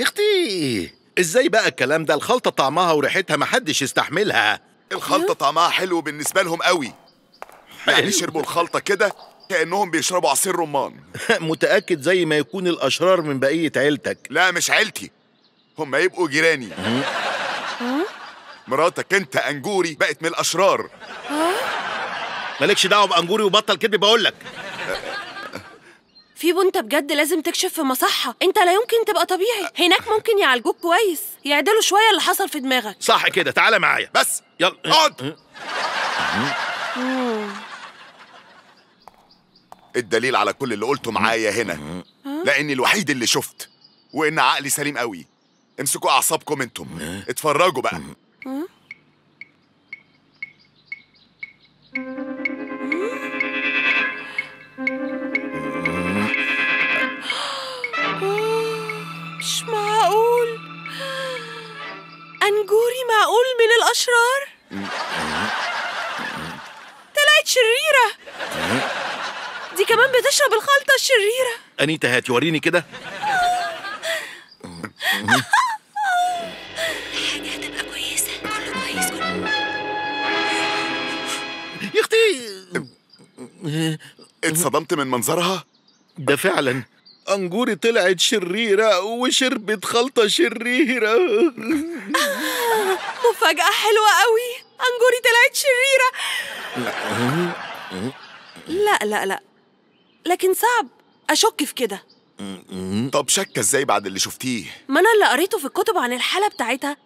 يا أختي. إزاي بقى الكلام ده؟ الخلطة طعمها وريحتها محدش يستحملها. الخلطة طعمها حلو بالنسبة لهم قوي. يعني شربوا الخلطة كده كأنهم بيشربوا عصير رمان. متأكد زي ما يكون الأشرار من بقية عيلتك. لا مش عيلتي. هم يبقوا جيراني. مراتك أنت أنجوري بقت من الأشرار. مالكش دعوة بأنجوري وبطل كده بقول لك فيبو انت بجد لازم تكشف في مصحة. انت لا يمكن تبقى طبيعي. هناك ممكن يعالجوك كويس. يعدلوا شوية اللي حصل في دماغك. صح كده. تعالى معايا. بس. يلا. اقعد. الدليل على كل اللي قلته معايا هنا. لأني الوحيد اللي شفت. وإن عقلي سليم قوي. امسكوا أعصابكم أنتم. اتفرجوا بقى. معقول أنجوري معقول من الأشرار؟ طلعت شريرة. دي كمان بتشرب الخلطة الشريرة. أنيتا هاتي وريني كده. حاجة هتبقى كويسة كله كويس كله يا أختي اتصدمت من منظرها؟ ده فعلا. أنجوري طلعت شريرة وشربت خلطة شريرة. مفاجأة حلوة قوي. أنجوري طلعت شريرة. لا لا لا. لكن صعب. أشك في كده. طب شك إزاي بعد اللي شفتيه؟ ما أنا اللي قريته في الكتب عن الحالة بتاعتها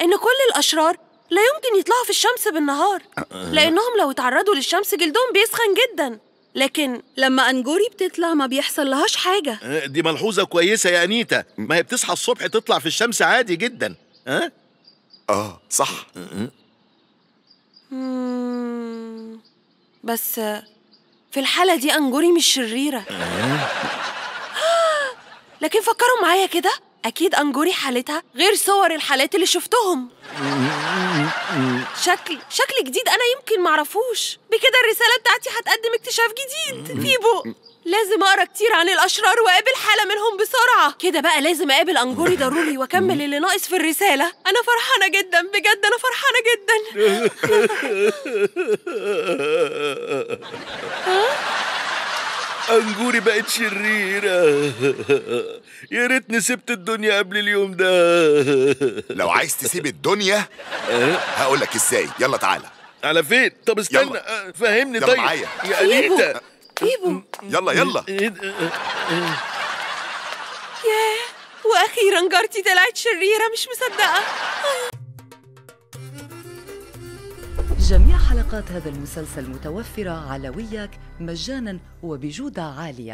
إن كل الأشرار لا يمكن يطلعوا في الشمس بالنهار لأنهم لو اتعرضوا للشمس جلدهم بيسخن جدا. لكن لما أنجوري بتطلع ما بيحصل لهاش حاجة. دي ملحوظة كويسة يا أنيتا. ما هي بتصحى الصبح تطلع في الشمس عادي جدا. ها آه صح. مم. بس في الحالة دي أنجوري مش شريرة. لكن فكروا معايا كده. أكيد أنجوري حالتها غير صور الحالات اللي شفتهم. شكل شكل جديد أنا يمكن معرفوش. بكده الرسالة بتاعتي هتقدم اكتشاف جديد. فيبو لازم أقرأ كتير عن الأشرار وأقابل حالة منهم بسرعة. كده بقى لازم أقابل أنجوري ضروري وأكمل اللي ناقص في الرسالة. أنا فرحانة جدا بجد أنا فرحانة جدا. انجوري بقت شريرة. يا ريتني سبت الدنيا قبل اليوم ده. لو عايز تسيب الدنيا هقول لك إزاي. يلا تعالى. على فين؟ طب استنى يلا. أه، فهمني يلا طيب. معايا. يا انيتا فيبو يلا يلا. إيه ده؟ ياه وأخيرا جارتي طلعت شريرة مش مصدقة. جميع حلقات هذا المسلسل متوفرة على وياك مجانا وبجودة عالية.